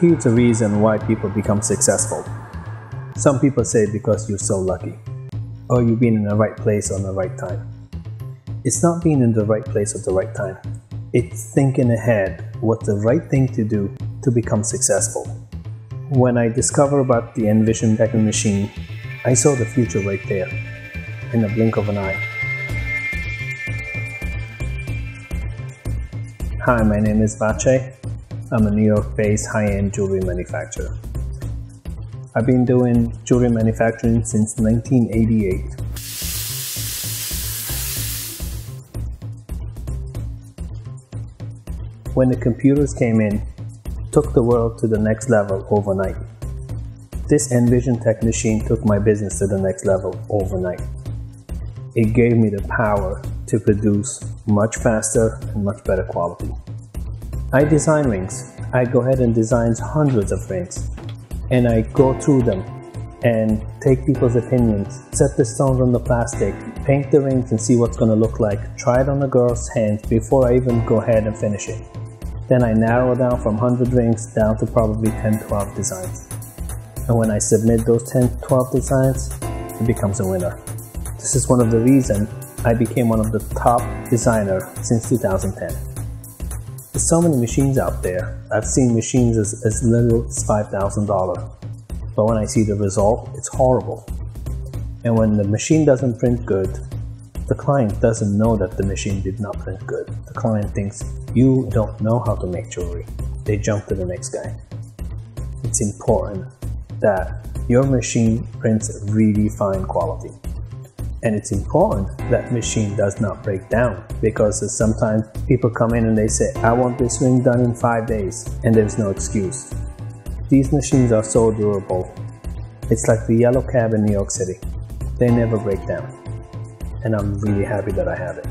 Here's the reason why people become successful. Some people say because you're so lucky, or you've been in the right place on the right time. It's not being in the right place at the right time. It's thinking ahead what's the right thing to do to become successful. When I discovered about the EnvisionTEC machine, I saw the future right there, in the blink of an eye. Hi, my name is Vatché. I'm a New York-based high-end jewelry manufacturer. I've been doing jewelry manufacturing since 1988. When the computers came in, took the world to the next level overnight. This EnvisionTEC machine took my business to the next level overnight. It gave me the power to produce much faster and much better quality. I design rings. I go ahead and design hundreds of rings and I go through them and take people's opinions, set the stones on the plastic, paint the rings and see what's going to look like, try it on a girl's hands before I even go ahead and finish it. Then I narrow down from 100 rings down to probably 10 12 designs. And when I submit those 10 12 designs, it becomes a winner. This is one of the reasons I became one of the top designer since 2010. There's so many machines out there. I've seen machines as, as little as $5,000. But when I see the result, it's horrible. And when the machine doesn't print good, the client doesn't know that the machine did not print good. The client thinks you don't know how to make jewelry. They jump to the next guy. It's important that your machine prints really fine quality. And it's important that machine does not break down because sometimes people come in and they say, I want this ring done in five days, and there's no excuse. These machines are so durable. It's like the yellow cab in New York City. They never break down. And I'm really happy that I have it.